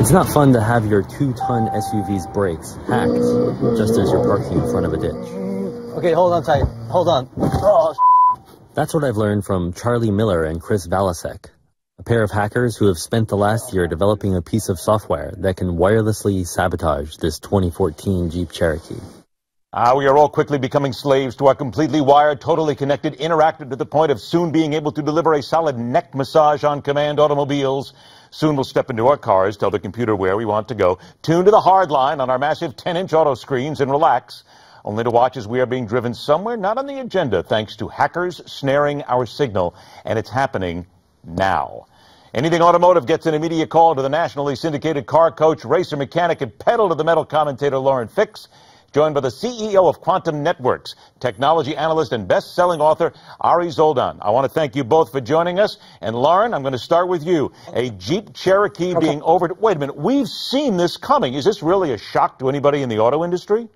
It's not fun to have your two-ton SUV's brakes hacked just as you're parking in front of a ditch. Okay, hold on tight. Hold on. Oh, That's what I've learned from Charlie Miller and Chris Valasek, a pair of hackers who have spent the last year developing a piece of software that can wirelessly sabotage this 2014 Jeep Cherokee. Ah, we are all quickly becoming slaves to our completely wired, totally connected, interactive to the point of soon being able to deliver a solid neck massage on command automobiles. Soon we'll step into our cars, tell the computer where we want to go, tune to the hard line on our massive 10-inch auto screens and relax, only to watch as we are being driven somewhere not on the agenda thanks to hackers snaring our signal. And it's happening now. Anything Automotive gets an immediate call to the nationally syndicated car coach, racer mechanic, and pedal to the metal commentator Lauren Fix joined by the CEO of Quantum Networks, technology analyst and best-selling author Ari Zoldan. I want to thank you both for joining us. And Lauren, I'm going to start with you. A Jeep Cherokee okay. being over. Wait a minute. We've seen this coming. Is this really a shock to anybody in the auto industry?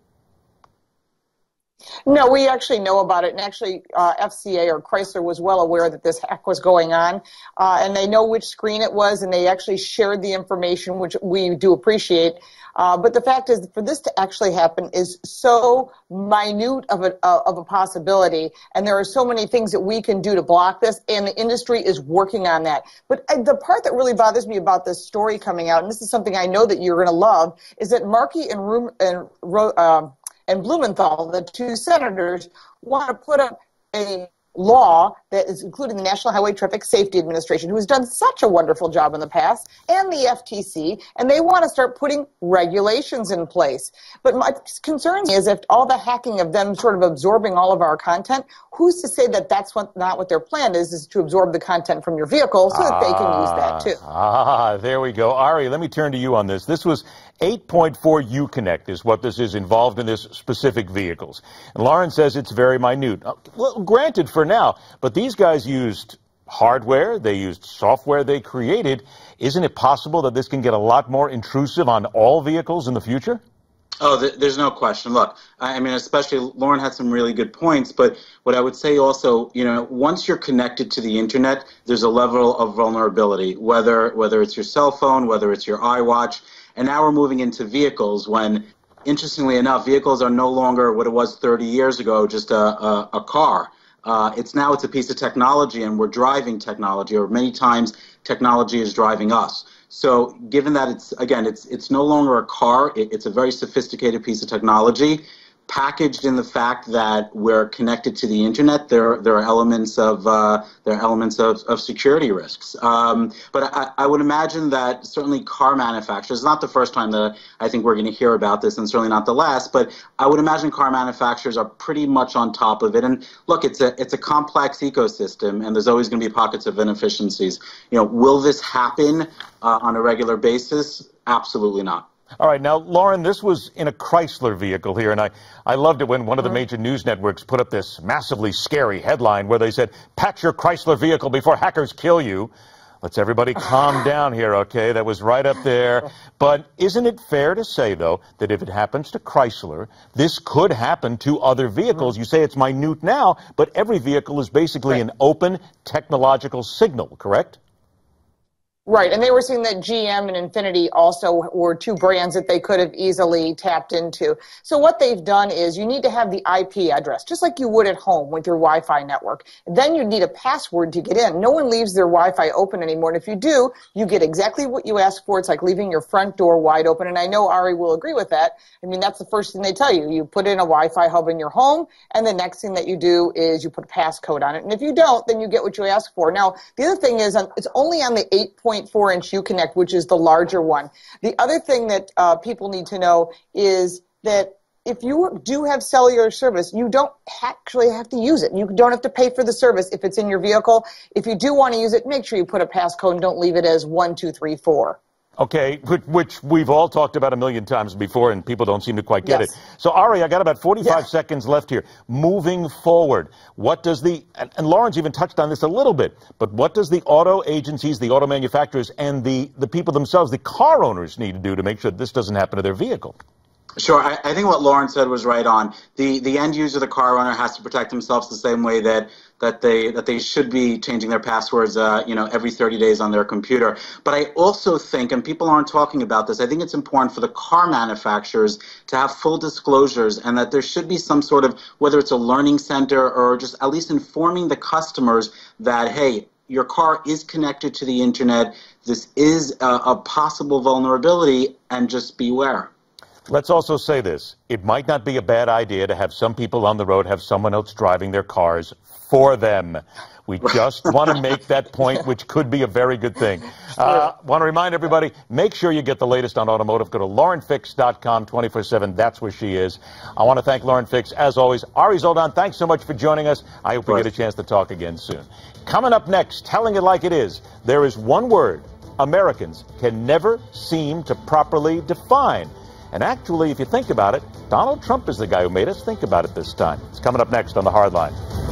No, we actually know about it, and actually, uh, FCA or Chrysler was well aware that this hack was going on, uh, and they know which screen it was, and they actually shared the information, which we do appreciate. Uh, but the fact is, for this to actually happen is so minute of a uh, of a possibility, and there are so many things that we can do to block this, and the industry is working on that. But uh, the part that really bothers me about this story coming out, and this is something I know that you're going to love, is that Markey and, Room, and uh, and Blumenthal, the two senators, want to put up a law that is including the National Highway Traffic Safety Administration, who has done such a wonderful job in the past, and the FTC, and they want to start putting regulations in place. But my concern is if all the hacking of them sort of absorbing all of our content, who's to say that that's what, not what their plan is, is to absorb the content from your vehicle so that they can use that too. Ah, there we go. Ari, let me turn to you on this. This was 8.4 Uconnect is what this is involved in this specific vehicles. And Lauren says it's very minute. Uh, well, granted for now, but these guys used hardware, they used software they created. Isn't it possible that this can get a lot more intrusive on all vehicles in the future? Oh, th- there's no question. Look, I mean, especially Lauren had some really good points, but what I would say also, you know, once you're connected to the internet, there's a level of vulnerability, whether whether it's your cell phone, whether it's your iWatch, and now we're moving into vehicles when, interestingly enough, vehicles are no longer what it was 30 years ago, just a, a, a car. Uh, it's now it's a piece of technology, and we're driving technology, or many times technology is driving us. So, given that it's again, it's it's no longer a car; it, it's a very sophisticated piece of technology packaged in the fact that we're connected to the internet, there there are elements of uh, there are elements of, of security risks. Um, but I, I, would imagine that certainly car manufacturers. Not the first time that I think we're going to hear about this, and certainly not the last. But I would imagine car manufacturers are pretty much on top of it. And look, it's a it's a complex ecosystem, and there's always going to be pockets of inefficiencies. You know, will this happen uh, on a regular basis? Absolutely not. All right, now, Lauren, this was in a Chrysler vehicle here, and I, I loved it when one of the uh-huh. major news networks put up this massively scary headline where they said, Patch your Chrysler vehicle before hackers kill you. Let's everybody calm down here, okay? That was right up there. But isn't it fair to say, though, that if it happens to Chrysler, this could happen to other vehicles? Uh-huh. You say it's minute now, but every vehicle is basically an open technological signal, correct? Right, and they were saying that GM and Infiniti also were two brands that they could have easily tapped into. So what they've done is you need to have the IP address, just like you would at home with your Wi-Fi network. Then you need a password to get in. No one leaves their Wi-Fi open anymore, and if you do, you get exactly what you ask for. It's like leaving your front door wide open, and I know Ari will agree with that. I mean, that's the first thing they tell you. You put in a Wi-Fi hub in your home, and the next thing that you do is you put a passcode on it. And if you don't, then you get what you ask for. Now, the other thing is, um, it's only on the 8. 1.4 inch Uconnect, which is the larger one. The other thing that uh, people need to know is that if you do have cellular service, you don't actually have to use it. You don't have to pay for the service if it's in your vehicle. If you do want to use it, make sure you put a passcode and don't leave it as 1234. Okay, which we've all talked about a million times before, and people don't seem to quite get yes. it. So, Ari, I got about 45 seconds left here. Moving forward, what does the, and, and Lawrence even touched on this a little bit, but what does the auto agencies, the auto manufacturers, and the, the people themselves, the car owners, need to do to make sure this doesn't happen to their vehicle? Sure. I, I, think what Lauren said was right on. The the end user, the car owner, has to protect themselves the same way that that they that they should be changing their passwords, uh, you know, every 30 days on their computer. But I also think, and people aren't talking about this, I think it's important for the car manufacturers to have full disclosures, and that there should be some sort of whether it's a learning center or just at least informing the customers that hey, your car is connected to the internet. This is a, a possible vulnerability, and just beware. Let's also say this. It might not be a bad idea to have some people on the road have someone else driving their cars for them. We just want to make that point, which could be a very good thing. Uh, want to remind everybody, make sure you get the latest on automotive. Go to laurenfix.com 24-7. That's where she is. I want to thank Lauren Fix, as always. Ari Zoldan, thanks so much for joining us. I hope we get a chance to talk again soon. Coming up next, telling it like it is, there is one word Americans can never seem to properly define. And actually, if you think about it, Donald Trump is the guy who made us think about it this time. It's coming up next on The Hardline.